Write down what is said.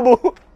babu.